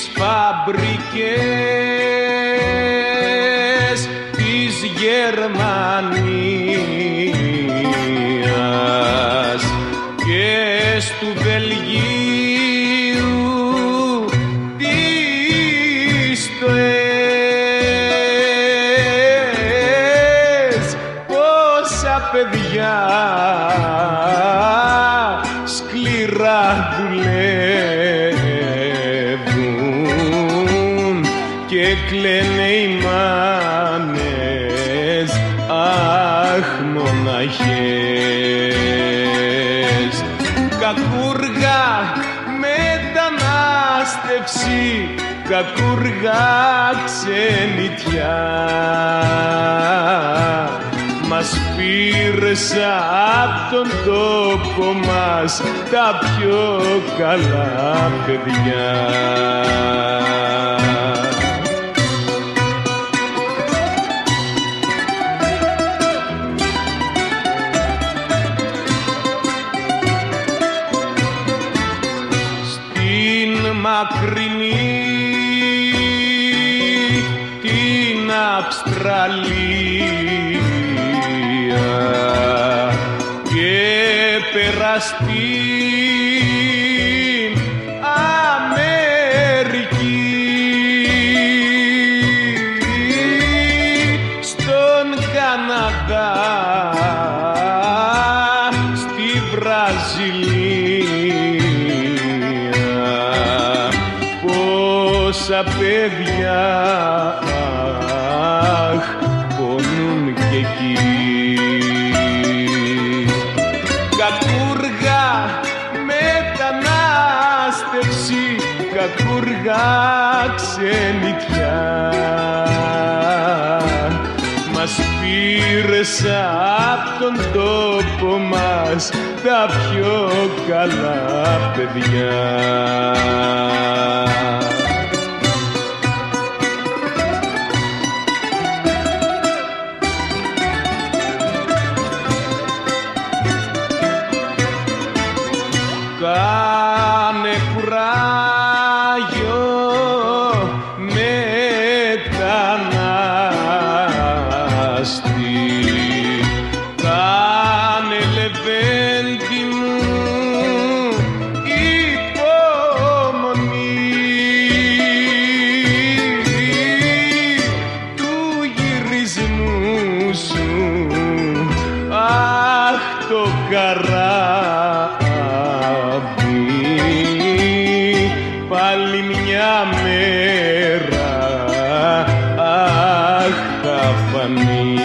τις φαμπρικές της και του Βελγίου της το πόσα παιδιά σκληρά δουλεύουν. Και κλαίνε οι μάνες αχ μοναχές κακούργα μετανάστευση κακούργα ξενιτιά μας πήρες απ' τον τόπο μας τα πιο καλά παιδιά. Μακρινή την Αυστραλία. Και περαστή Αμερική. Στον Καναδά πόσα παιδιά. Αχ, πονούν κι εκεί. Κακούργα μετανάστευση κακούργα ξενιτιά. Μας πήρες απ' τον τόπο μας τα πιο καλά παιδιά. Κάνε κουράγιο μετανάστη Κάνε λεβέντη μου υπομονή. Του γυρισμού σου αχ το καράβι πάλι μια μέρα. Αχ θα φανεί